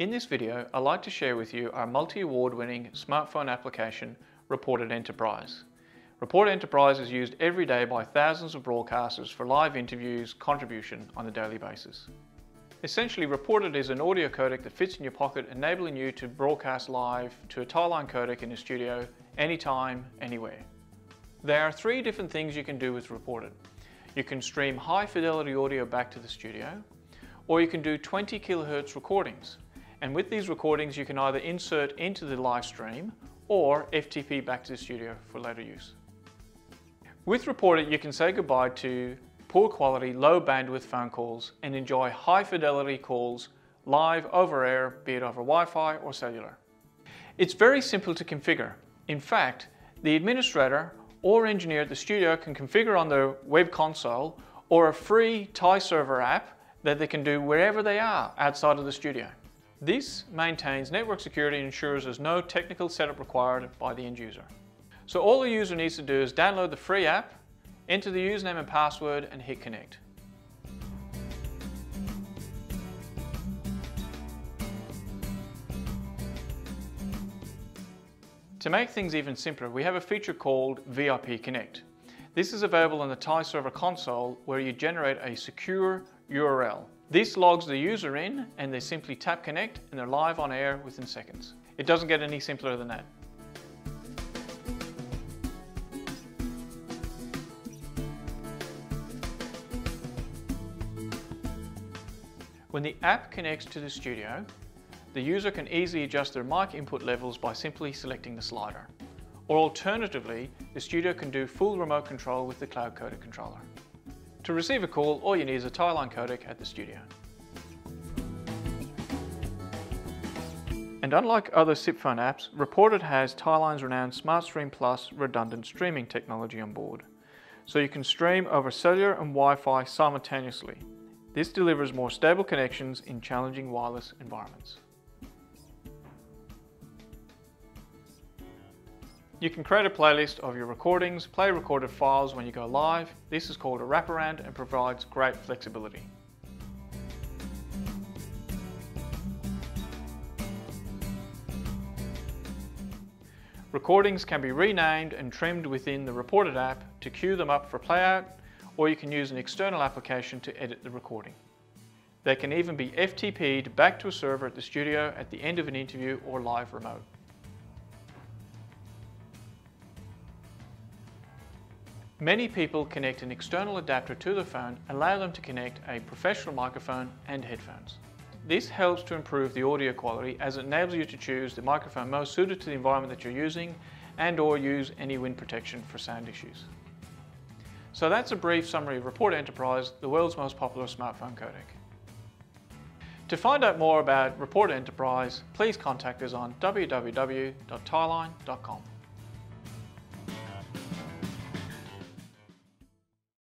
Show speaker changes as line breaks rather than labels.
In this video, I'd like to share with you our multi-award winning smartphone application, Report-IT Enterprise. Report-IT Enterprise is used every day by thousands of broadcasters for live interviews, contribution on a daily basis. Essentially, Report-IT is an audio codec that fits in your pocket, enabling you to broadcast live to a Tieline codec in a studio, anytime, anywhere. There are three different things you can do with Report-IT. You can stream high fidelity audio back to the studio, or you can do 20 kilohertz recordings. And with these recordings, you can either insert into the live stream or FTP back to the studio for later use. With Report-IT, you can say goodbye to poor quality, low bandwidth phone calls and enjoy high fidelity calls live over air, be it over Wi-Fi or cellular. It's very simple to configure. In fact, the administrator or engineer at the studio can configure on their web console or a free TieServer app that they can do wherever they are outside of the studio. This maintains network security and ensures there's no technical setup required by the end user. So all the user needs to do is download the free app, enter the username and password and hit connect. To make things even simpler, we have a feature called VIP Connect. This is available on the TieServer console where you generate a secure URL. This logs the user in and they simply tap connect and they're live on air within seconds. It doesn't get any simpler than that. When the app connects to the studio, the user can easily adjust their mic input levels by simply selecting the slider. Or alternatively, the studio can do full remote control with the cloud codec controller. To receive a call, all you need is a Tieline codec at the studio. And unlike other SIP phone apps, Report-IT has Tieline's renowned SmartStream Plus redundant streaming technology on board. So you can stream over cellular and Wi-Fi simultaneously. This delivers more stable connections in challenging wireless environments. You can create a playlist of your recordings, play recorded files when you go live. This is called a wraparound and provides great flexibility. Recordings can be renamed and trimmed within the Report-IT app to queue them up for playout, or you can use an external application to edit the recording. They can even be FTP'd back to a server at the studio at the end of an interview or live remote. Many people connect an external adapter to the phone allow them to connect a professional microphone and headphones. This helps to improve the audio quality as it enables you to choose the microphone most suited to the environment that you're using and or use any wind protection for sound issues. So that's a brief summary of Report Enterprise, the world's most popular smartphone codec. To find out more about Report Enterprise, please contact us on www.tieline.com.